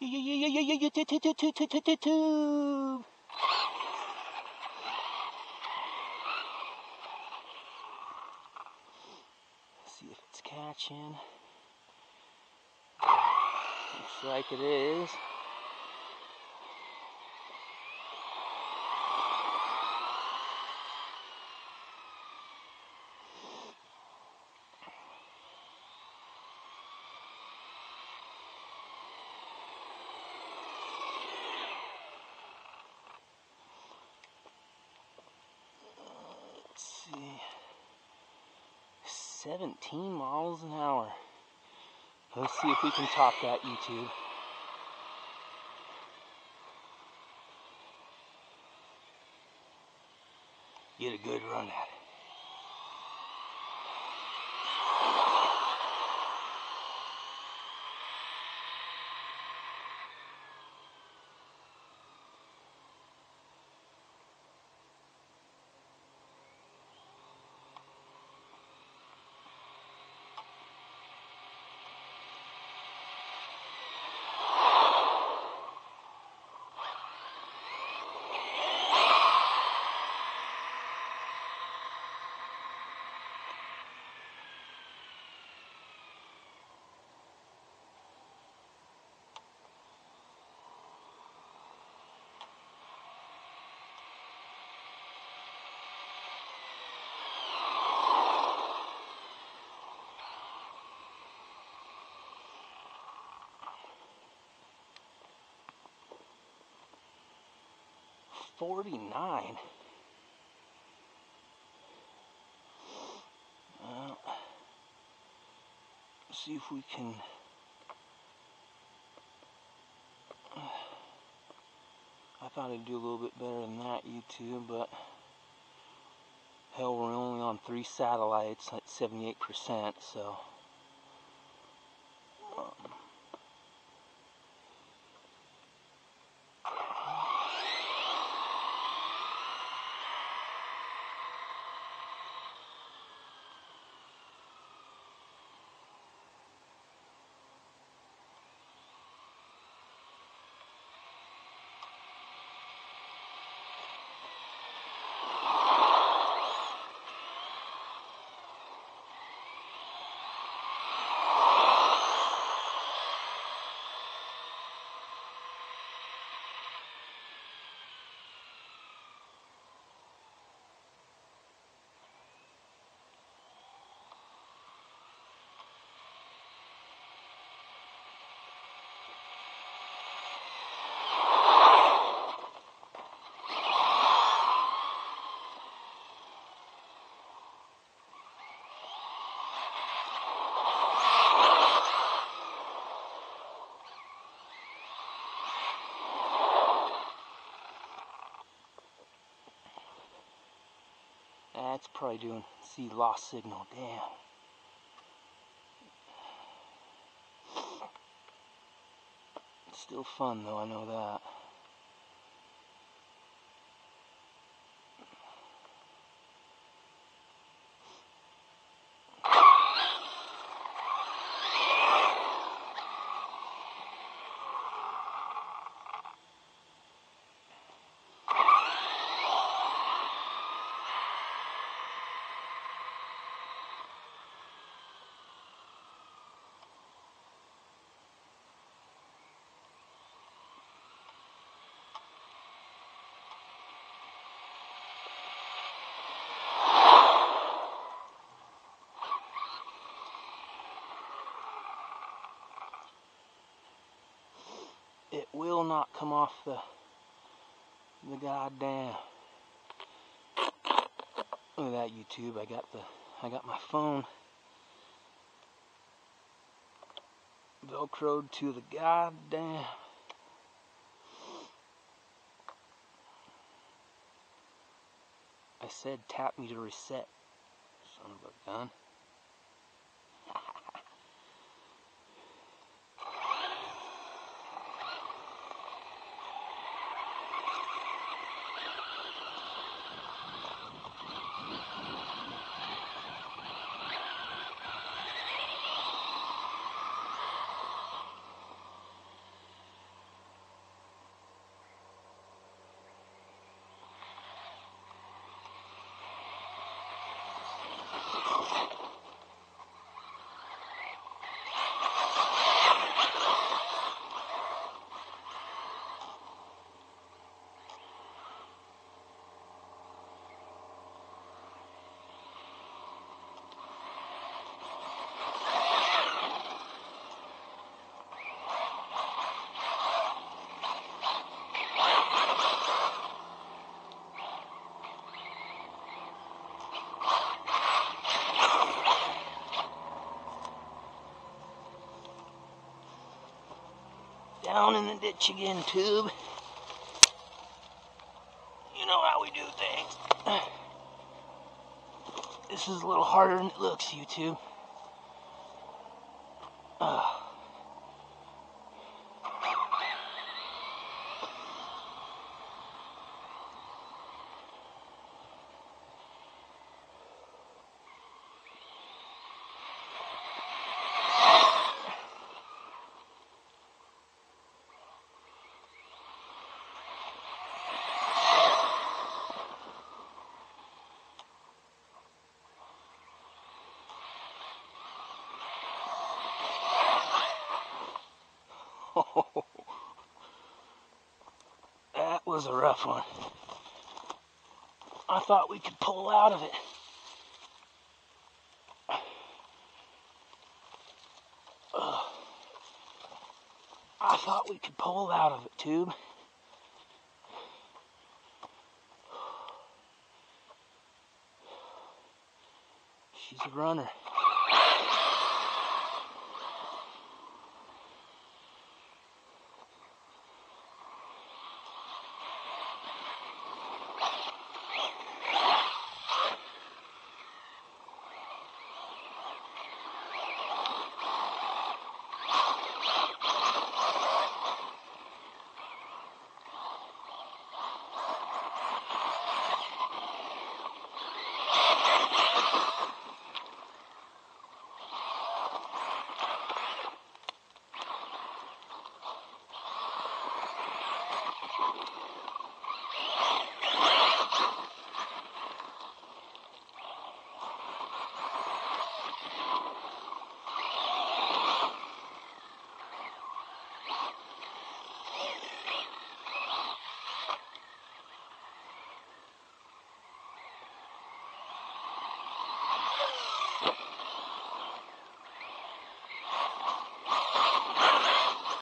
See if it's catching. Looks like it is. Let's see. 17 miles an hour. Let's see if we can top that, YouTube. Get a good run at it. Forty-nine. Well, see if we can. I thought I'd do a little bit better than that, YouTube, but hell, we're only on three satellites at 78%, so. That's probably doing, see, lost signal. Damn. It's still fun though, I know that. It will not come off the the goddamn. Look at that YouTube. I got the I got my phone velcroed to the goddamn I said tap me to reset. Son of a gun. Down in the ditch again, tube. You know how we do things. This is a little harder than it looks, YouTube. Uh. That was a rough one. I thought we could pull out of it. I thought we could pull out of it, tube. She's a runner.